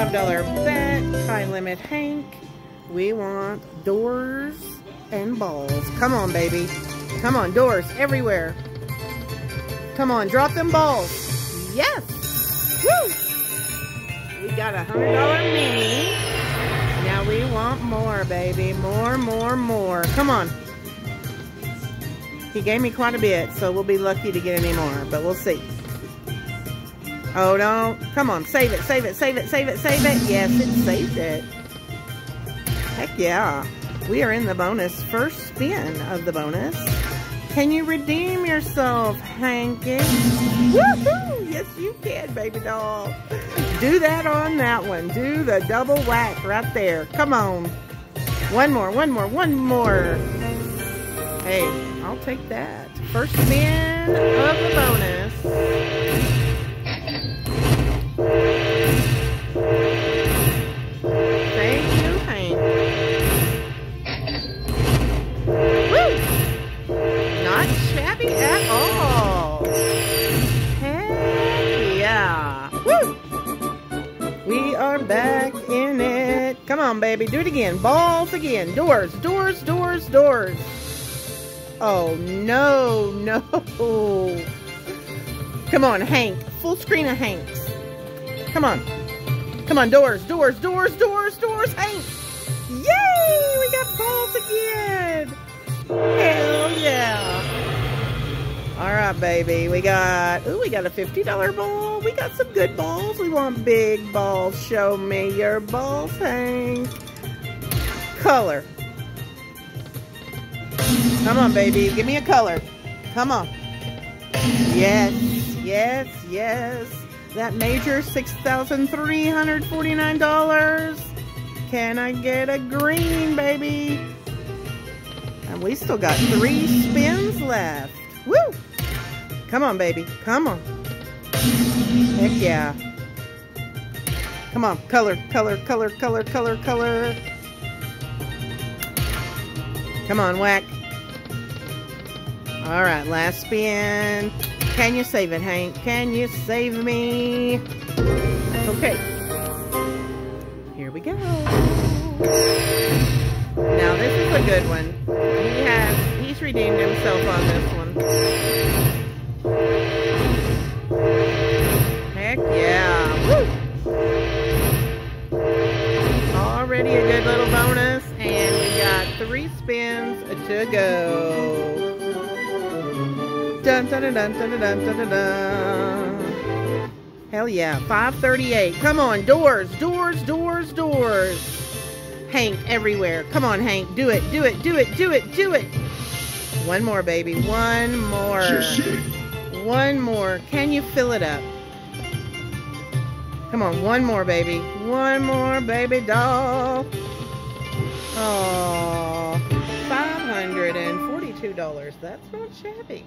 $5 bet. High limit Hank. We want doors and balls. Come on, baby. Come on, doors everywhere. Come on, drop them balls. Yes. Woo! We got a $100 mini. Now we want more, baby. More, more, more. Come on. He gave me quite a bit, so we'll be lucky to get any more, but we'll see. Oh, no. Come on. Save it, save it, save it, save it, save it. Yes, it saved it. Heck yeah. We are in the bonus. First spin of the bonus. Can you redeem yourself, Hanky? Woohoo! Yes, you can, baby doll. Do that on that one. Do the double whack right there. Come on. One more, one more, one more. Hey, I'll take that. First spin of the bonus. Woo! We are back in it. Come on, baby. Do it again. Balls again. Doors, doors, doors, doors. Oh, no, no. Come on, Hank. Full screen of Hanks. Come on. Come on, doors, doors, doors, doors, doors, Hank. Yay! We got balls again. Right, baby. We got, ooh, we got a $50 ball. We got some good balls. We want big balls. Show me your balls, Hank. Color. Come on, baby. Give me a color. Come on. Yes, yes, yes. That major $6,349. Can I get a green, baby? And we still got three spins left. Woo! Come on, baby. Come on. Heck yeah. Come on. Color, color, color, color, color, color. Come on, whack. All right, last spin. Can you save it, Hank? Can you save me? Okay. Here we go. Now, this is a good one. He has, he's redeemed himself on this one. already a good little bonus. And we got three spins to go. Dun, dun, dun, dun, dun, dun, dun, dun. Hell yeah. 538. Come on. Doors, doors, doors, doors. Hank everywhere. Come on, Hank. Do it, do it, do it, do it, do it. One more, baby. One more. One more. Can you fill it up? Come on, one more, baby. One more, baby doll. Oh, $542. That's not shabby.